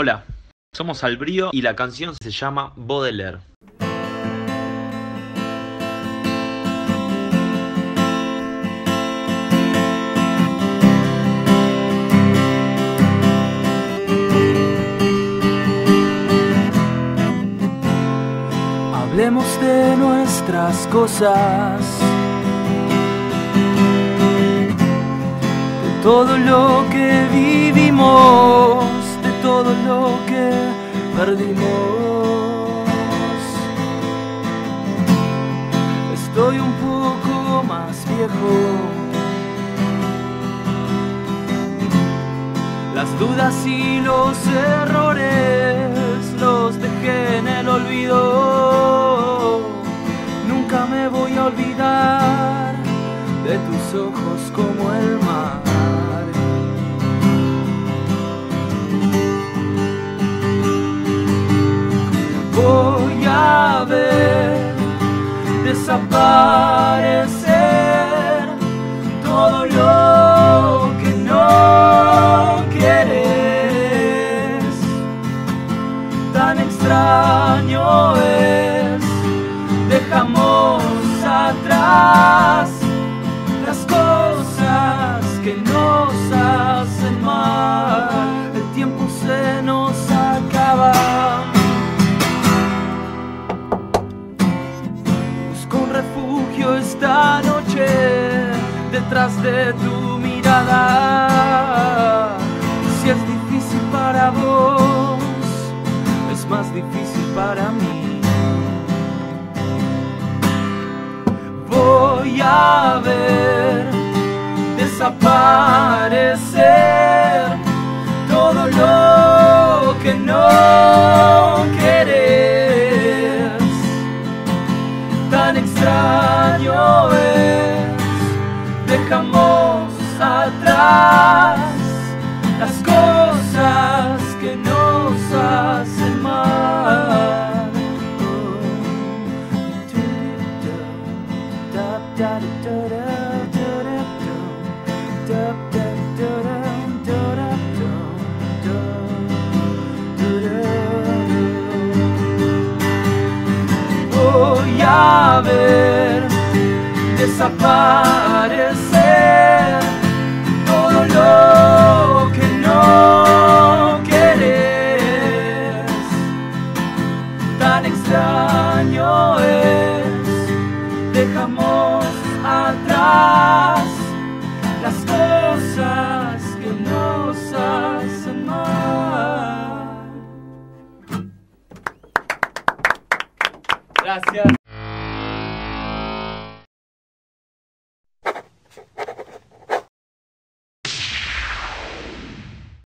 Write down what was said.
Hola, somos Albrío y la canción se llama Baudelaire. Hablemos de nuestras cosas, de todo lo que vivimos, todo lo que perdimos. Estoy un poco más viejo. Las dudas y los errores los dejé en el olvido. Nunca me voy a olvidar de tus ojos como el mar. Desaparecer todo lo que no quieres. Tan extraño es, dejamos atrás las cosas refugio esta noche detrás de tu mirada. Si es difícil para vos, es más difícil para mí. Voy a ver tan extraño es. Dejamos atrás las cosas a ver desaparecer todo lo que no quieres. Tan extraño es, dejamos atrás las cosas que nos hacen mal. Gracias.